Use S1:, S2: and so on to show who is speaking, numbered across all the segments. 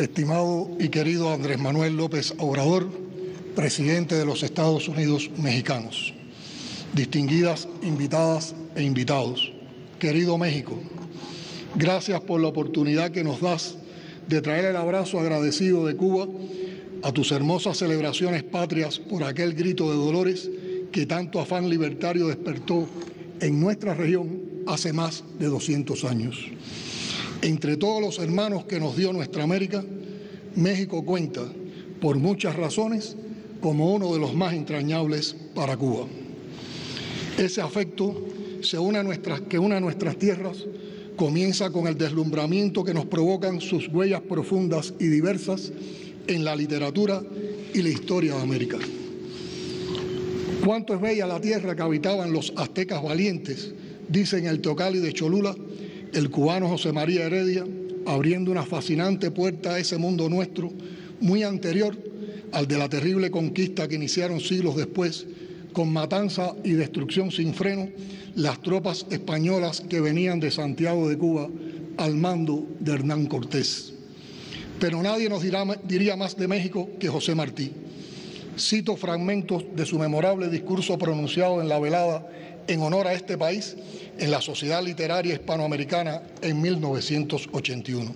S1: estimado y querido Andrés Manuel López Obrador, presidente de los Estados Unidos mexicanos, distinguidas invitadas e invitados, querido México, gracias por la oportunidad que nos das de traer el abrazo agradecido de Cuba a tus hermosas celebraciones patrias por aquel grito de dolores que tanto afán libertario despertó en nuestra región hace más de 200 años. Entre todos los hermanos que nos dio nuestra América, México cuenta, por muchas razones, como uno de los más entrañables para Cuba. Ese afecto se une a nuestras, que une a nuestras tierras comienza con el deslumbramiento que nos provocan sus huellas profundas y diversas en la literatura y la historia de América. Cuánto es bella la tierra que habitaban los aztecas valientes, dice en el Teocali de Cholula el cubano José María Heredia, abriendo una fascinante puerta a ese mundo nuestro, muy anterior al de la terrible conquista que iniciaron siglos después, con matanza y destrucción sin freno, las tropas españolas que venían de Santiago de Cuba al mando de Hernán Cortés. Pero nadie nos diría más de México que José Martí. Cito fragmentos de su memorable discurso pronunciado en la velada en honor a este país en la Sociedad Literaria Hispanoamericana en 1981.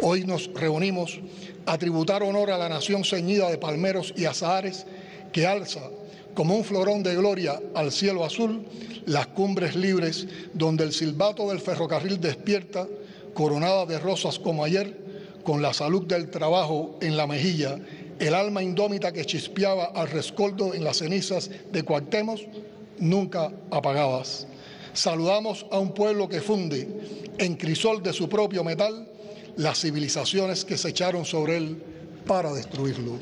S1: Hoy nos reunimos a tributar honor a la nación ceñida de palmeros y azahares que alza como un florón de gloria al cielo azul las cumbres libres donde el silbato del ferrocarril despierta, coronada de rosas como ayer, con la salud del trabajo en la mejilla, el alma indómita que chispeaba al rescoldo en las cenizas de Cuauhtémoc, nunca apagadas. Saludamos a un pueblo que funde en crisol de su propio metal las civilizaciones que se echaron sobre él para destruirlo.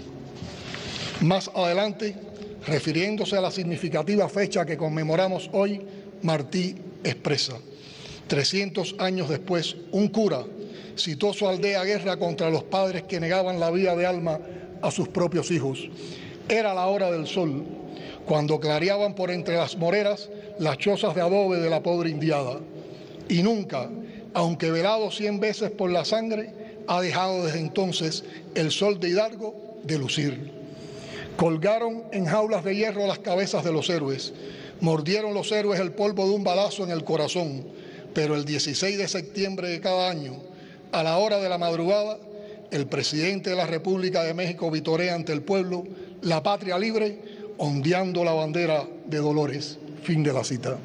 S1: Más adelante, refiriéndose a la significativa fecha que conmemoramos hoy, Martí expresa, 300 años después, un cura citó su aldea guerra contra los padres que negaban la vida de alma a sus propios hijos. Era la hora del sol, cuando clareaban por entre las moreras las chozas de adobe de la pobre indiada. Y nunca, aunque velado cien veces por la sangre, ha dejado desde entonces el sol de Hidalgo de lucir. Colgaron en jaulas de hierro las cabezas de los héroes, mordieron los héroes el polvo de un balazo en el corazón, pero el 16 de septiembre de cada año, a la hora de la madrugada, el presidente de la República de México vitorea ante el pueblo la patria libre ondeando la bandera de Dolores. Fin de la cita.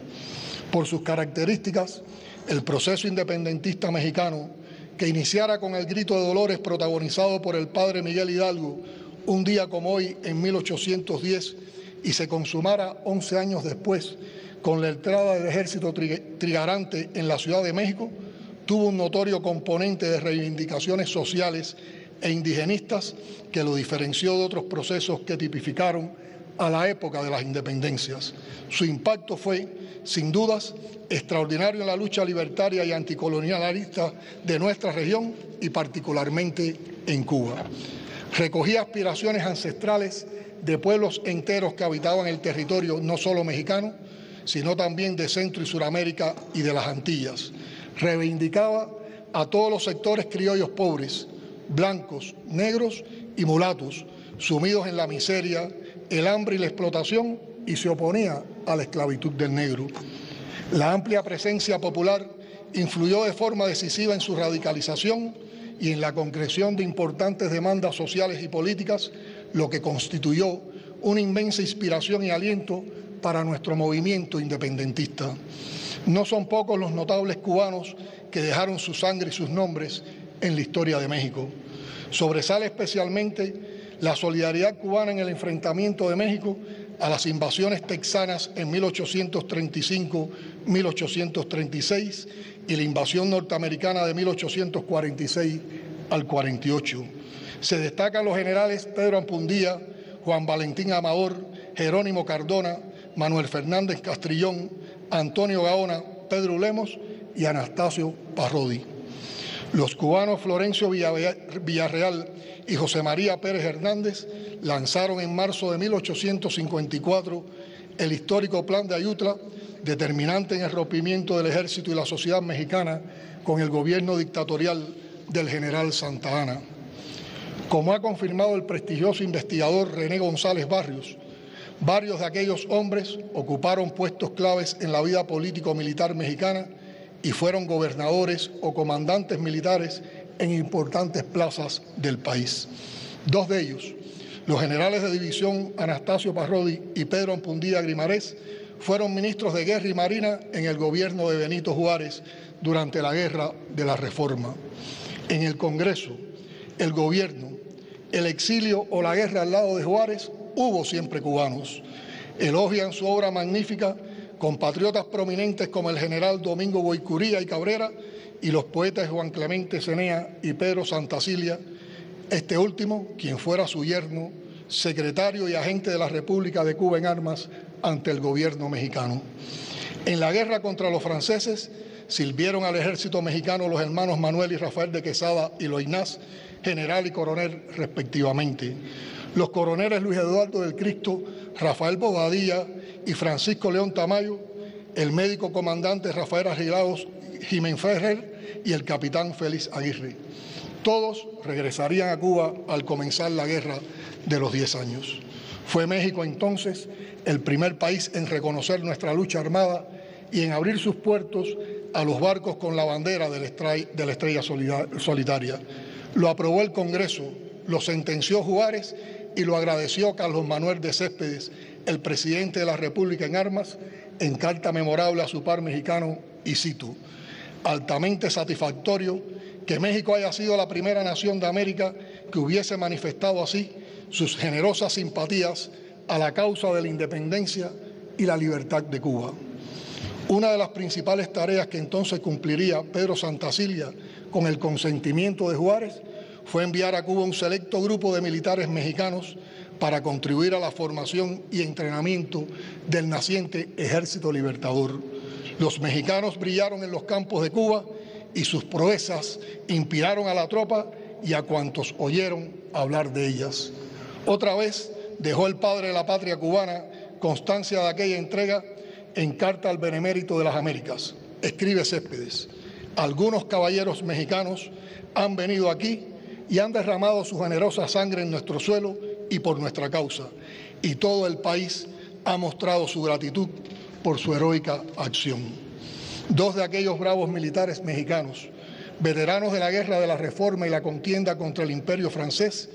S1: Por sus características, el proceso independentista mexicano, que iniciara con el grito de Dolores protagonizado por el padre Miguel Hidalgo un día como hoy en 1810 y se consumara 11 años después con la entrada del ejército trigarante en la Ciudad de México, tuvo un notorio componente de reivindicaciones sociales e indigenistas que lo diferenció de otros procesos que tipificaron a la época de las independencias. Su impacto fue, sin dudas, extraordinario en la lucha libertaria y anticolonialista de nuestra región y particularmente en Cuba. Recogía aspiraciones ancestrales de pueblos enteros que habitaban el territorio no solo mexicano, sino también de Centro y Suramérica y de las Antillas. Reivindicaba a todos los sectores criollos pobres, blancos, negros y mulatos, sumidos en la miseria, el hambre y la explotación y se oponía a la esclavitud del negro. La amplia presencia popular influyó de forma decisiva en su radicalización y en la concreción de importantes demandas sociales y políticas, lo que constituyó una inmensa inspiración y aliento para nuestro movimiento independentista. No son pocos los notables cubanos que dejaron su sangre y sus nombres en la historia de México. Sobresale especialmente la solidaridad cubana en el enfrentamiento de México a las invasiones texanas en 1835-1836 y la invasión norteamericana de 1846 al 48. Se destacan los generales Pedro Ampundía, Juan Valentín Amador, Jerónimo Cardona, Manuel Fernández Castrillón, Antonio Gaona, Pedro Lemos y Anastasio Parrodi. Los cubanos Florencio Villarreal y José María Pérez Hernández lanzaron en marzo de 1854 el histórico Plan de Ayutla, determinante en el rompimiento del ejército y la sociedad mexicana con el gobierno dictatorial del general Santa Ana. Como ha confirmado el prestigioso investigador René González Barrios, varios de aquellos hombres ocuparon puestos claves en la vida político-militar mexicana y fueron gobernadores o comandantes militares en importantes plazas del país. Dos de ellos, los generales de división Anastasio Parrodi y Pedro Ampundía Grimarés, fueron ministros de Guerra y Marina en el gobierno de Benito Juárez durante la Guerra de la Reforma. En el Congreso, el gobierno, el exilio o la guerra al lado de Juárez, hubo siempre cubanos. Elogian su obra magnífica compatriotas prominentes como el general Domingo Boicuría y Cabrera y los poetas Juan Clemente Cenea y Pedro Santacilia, este último, quien fuera su yerno, secretario y agente de la República de Cuba en armas ante el gobierno mexicano. En la guerra contra los franceses sirvieron al ejército mexicano los hermanos Manuel y Rafael de Quesada y Loinás, general y coronel respectivamente. Los coroneles Luis Eduardo del Cristo, Rafael Bobadilla y Francisco León Tamayo, el médico comandante Rafael Arreglados Jiménez Ferrer y el capitán Félix Aguirre. Todos regresarían a Cuba al comenzar la guerra de los 10 años. Fue México entonces el primer país en reconocer nuestra lucha armada y en abrir sus puertos a los barcos con la bandera de la estrella solitaria. Lo aprobó el Congreso, lo sentenció Juárez y lo agradeció Carlos Manuel de Céspedes, el presidente de la República en armas, en carta memorable a su par mexicano, y cito, altamente satisfactorio que México haya sido la primera nación de América que hubiese manifestado así sus generosas simpatías a la causa de la independencia y la libertad de Cuba. Una de las principales tareas que entonces cumpliría Pedro Santacilia con el consentimiento de Juárez fue enviar a Cuba un selecto grupo de militares mexicanos para contribuir a la formación y entrenamiento del naciente Ejército Libertador. Los mexicanos brillaron en los campos de Cuba y sus proezas inspiraron a la tropa y a cuantos oyeron hablar de ellas. Otra vez dejó el padre de la patria cubana constancia de aquella entrega en carta al Benemérito de las Américas. Escribe Céspedes, algunos caballeros mexicanos han venido aquí y han derramado su generosa sangre en nuestro suelo y por nuestra causa, y todo el país ha mostrado su gratitud por su heroica acción. Dos de aquellos bravos militares mexicanos, veteranos de la guerra de la Reforma y la contienda contra el imperio francés,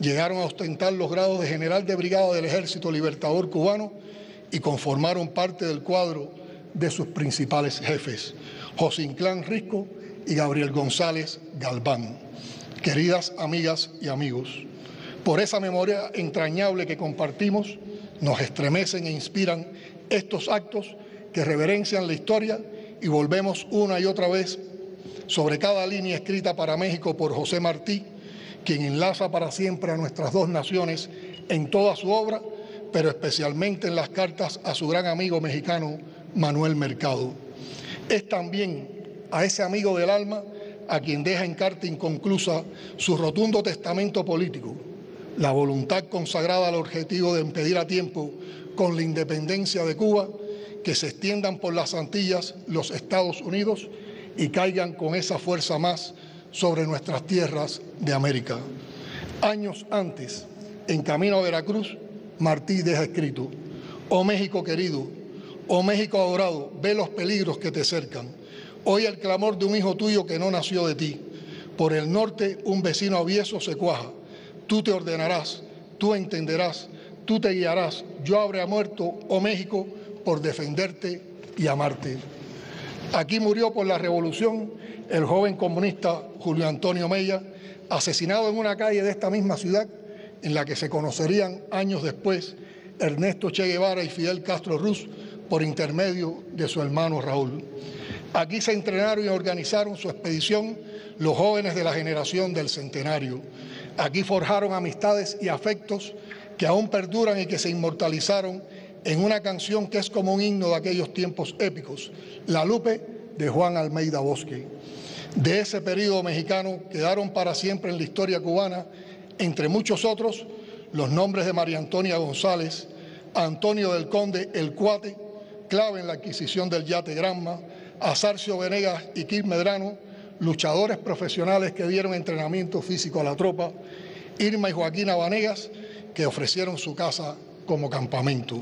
S1: llegaron a ostentar los grados de general de brigada del Ejército Libertador cubano y conformaron parte del cuadro de sus principales jefes, José Inclán Risco y Gabriel González Galván. Queridas amigas y amigos, por esa memoria entrañable que compartimos, nos estremecen e inspiran estos actos que reverencian la historia y volvemos una y otra vez sobre cada línea escrita para México por José Martí, quien enlaza para siempre a nuestras dos naciones en toda su obra, pero especialmente en las cartas a su gran amigo mexicano Manuel Mercado. Es también a ese amigo del alma a quien deja en carta inconclusa su rotundo testamento político, la voluntad consagrada al objetivo de impedir a tiempo, con la independencia de Cuba, que se extiendan por las Antillas los Estados Unidos y caigan con esa fuerza más sobre nuestras tierras de América. Años antes, en camino a Veracruz, Martí deja escrito, oh México querido, oh México adorado, ve los peligros que te cercan. Hoy el clamor de un hijo tuyo que no nació de ti. Por el norte un vecino avieso se cuaja. Tú te ordenarás, tú entenderás, tú te guiarás. Yo habré muerto, oh México, por defenderte y amarte. Aquí murió por la revolución el joven comunista Julio Antonio Mella, asesinado en una calle de esta misma ciudad, en la que se conocerían años después Ernesto Che Guevara y Fidel Castro Ruz por intermedio de su hermano Raúl. Aquí se entrenaron y organizaron su expedición los jóvenes de la generación del centenario. Aquí forjaron amistades y afectos que aún perduran y que se inmortalizaron en una canción que es como un himno de aquellos tiempos épicos, La Lupe de Juan Almeida Bosque. De ese periodo mexicano quedaron para siempre en la historia cubana, entre muchos otros, los nombres de María Antonia González, Antonio del Conde El Cuate, clave en la adquisición del yate Granma, a Sarcio Venegas y Kim Medrano, luchadores profesionales que dieron entrenamiento físico a la tropa, Irma y Joaquín Vanegas, que ofrecieron su casa como campamento.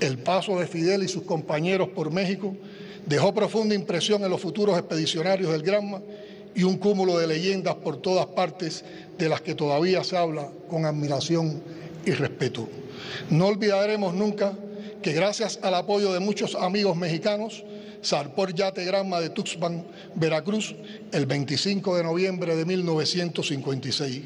S1: El paso de Fidel y sus compañeros por México dejó profunda impresión en los futuros expedicionarios del Granma y un cúmulo de leyendas por todas partes de las que todavía se habla con admiración y respeto. No olvidaremos nunca que gracias al apoyo de muchos amigos mexicanos, zarpó el yate Granma de Tuxpan, Veracruz, el 25 de noviembre de 1956.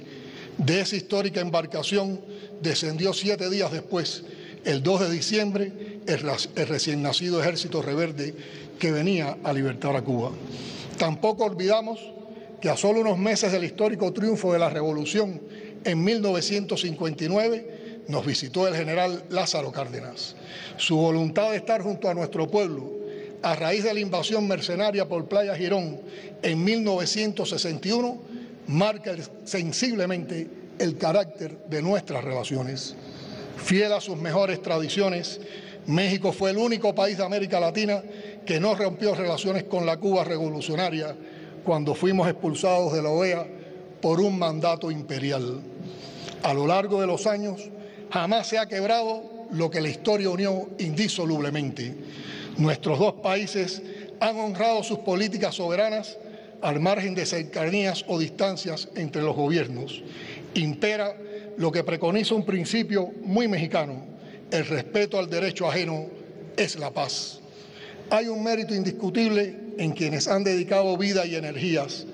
S1: De esa histórica embarcación descendió siete días después, el 2 de diciembre, el, recién nacido ejército reverde que venía a libertar a Cuba. Tampoco olvidamos que a solo unos meses del histórico triunfo de la revolución en 1959 nos visitó el general Lázaro Cárdenas. Su voluntad de estar junto a nuestro pueblo a raíz de la invasión mercenaria por Playa Girón en 1961 marca sensiblemente el carácter de nuestras relaciones. Fiel a sus mejores tradiciones, México fue el único país de América Latina que no rompió relaciones con la Cuba revolucionaria cuando fuimos expulsados de la OEA por un mandato imperial. A lo largo de los años, jamás se ha quebrado lo que la historia unió indisolublemente. Nuestros dos países han honrado sus políticas soberanas al margen de cercanías o distancias entre los gobiernos. Impera lo que preconiza un principio muy mexicano, el respeto al derecho ajeno es la paz. Hay un mérito indiscutible en quienes han dedicado vida y energías,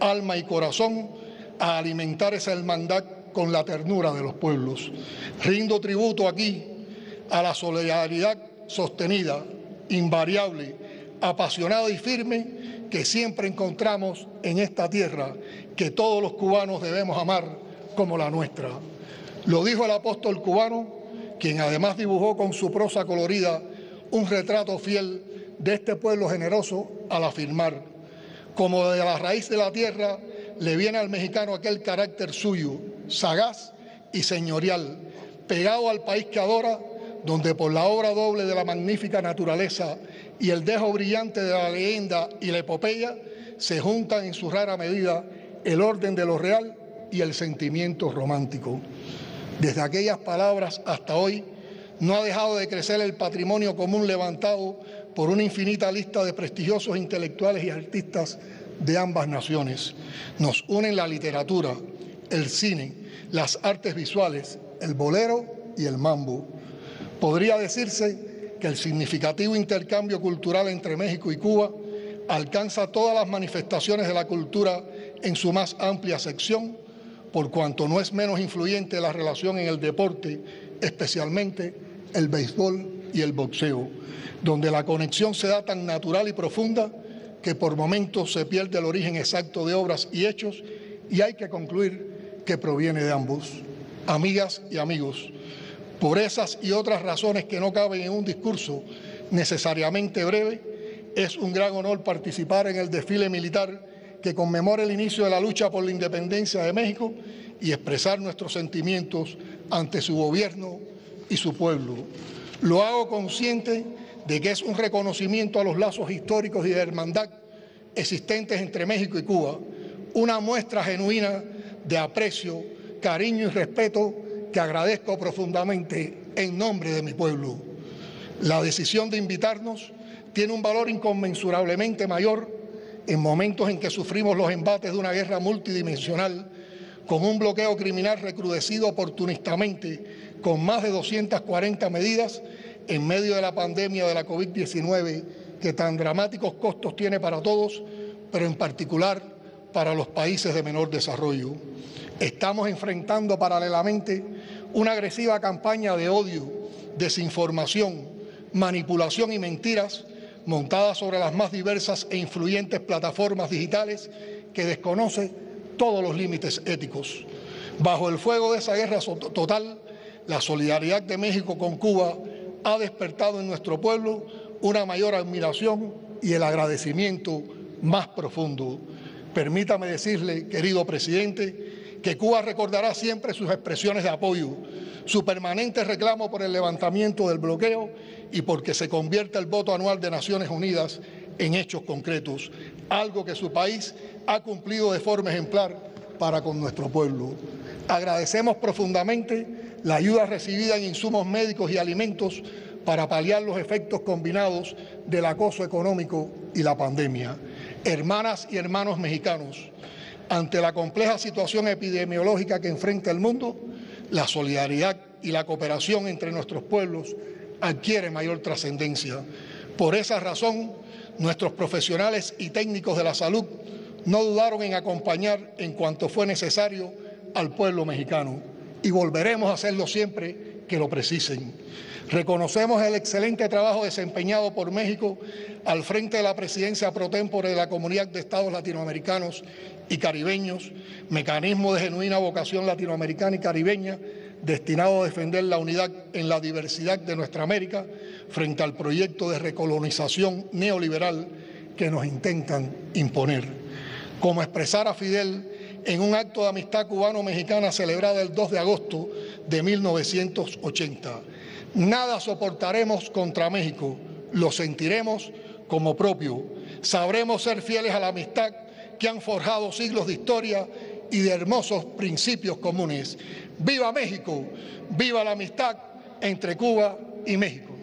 S1: alma y corazón a alimentar esa hermandad con la ternura de los pueblos. Rindo tributo aquí a la solidaridad sostenida, invariable, apasionada y firme que siempre encontramos en esta tierra que todos los cubanos debemos amar como la nuestra. Lo dijo el apóstol cubano, quien además dibujó con su prosa colorida un retrato fiel de este pueblo generoso al afirmar, como de la raíz de la tierra le viene al mexicano aquel carácter suyo, sagaz y señorial, pegado al país que adora, donde por la obra doble de la magnífica naturaleza y el dejo brillante de la leyenda y la epopeya, se juntan en su rara medida el orden de lo real y el sentimiento romántico. Desde aquellas palabras hasta hoy, no ha dejado de crecer el patrimonio común levantado por una infinita lista de prestigiosos intelectuales y artistas de ambas naciones. Nos unen la literatura, el cine, las artes visuales, el bolero y el mambo. Podría decirse que el significativo intercambio cultural entre México y Cuba alcanza todas las manifestaciones de la cultura en su más amplia sección, por cuanto no es menos influyente la relación en el deporte, especialmente el béisbol y el boxeo, donde la conexión se da tan natural y profunda que por momentos se pierde el origen exacto de obras y hechos y hay que concluir que proviene de ambos. Amigas y amigos, por esas y otras razones que no caben en un discurso necesariamente breve, es un gran honor participar en el desfile militar que conmemora el inicio de la lucha por la independencia de México y expresar nuestros sentimientos ante su gobierno y su pueblo. Lo hago consciente de que es un reconocimiento a los lazos históricos y de hermandad existentes entre México y Cuba, una muestra genuina de aprecio, cariño y respeto que agradezco profundamente en nombre de mi pueblo. La decisión de invitarnos tiene un valor inconmensurablemente mayor en momentos en que sufrimos los embates de una guerra multidimensional con un bloqueo criminal recrudecido oportunistamente con más de 240 medidas en medio de la pandemia de la COVID-19 que tan dramáticos costos tiene para todos, pero en particular para los países de menor desarrollo. Estamos enfrentando paralelamente una agresiva campaña de odio, desinformación, manipulación y mentiras montada sobre las más diversas e influyentes plataformas digitales que desconoce todos los límites éticos. Bajo el fuego de esa guerra total, la solidaridad de México con Cuba ha despertado en nuestro pueblo una mayor admiración y el agradecimiento más profundo. Permítame decirle, querido presidente, que Cuba recordará siempre sus expresiones de apoyo, su permanente reclamo por el levantamiento del bloqueo y porque se convierta el voto anual de Naciones Unidas en hechos concretos, algo que su país ha cumplido de forma ejemplar para con nuestro pueblo. Agradecemos profundamente la ayuda recibida en insumos médicos y alimentos para paliar los efectos combinados del acoso económico y la pandemia. Hermanas y hermanos mexicanos, ante la compleja situación epidemiológica que enfrenta el mundo, la solidaridad y la cooperación entre nuestros pueblos adquiere mayor trascendencia. Por esa razón, nuestros profesionales y técnicos de la salud no dudaron en acompañar en cuanto fue necesario al pueblo mexicano y volveremos a hacerlo siempre que lo precisen. Reconocemos el excelente trabajo desempeñado por México al frente de la presidencia pro tempore de la Comunidad de Estados Latinoamericanos y Caribeños, mecanismo de genuina vocación latinoamericana y caribeña destinado a defender la unidad en la diversidad de nuestra América frente al proyecto de recolonización neoliberal que nos intentan imponer. Como expresara Fidel en un acto de amistad cubano-mexicana celebrado el 2 de agosto de 1980. Nada soportaremos contra México, lo sentiremos como propio. Sabremos ser fieles a la amistad que han forjado siglos de historia y de hermosos principios comunes. ¡Viva México! ¡Viva la amistad entre Cuba y México!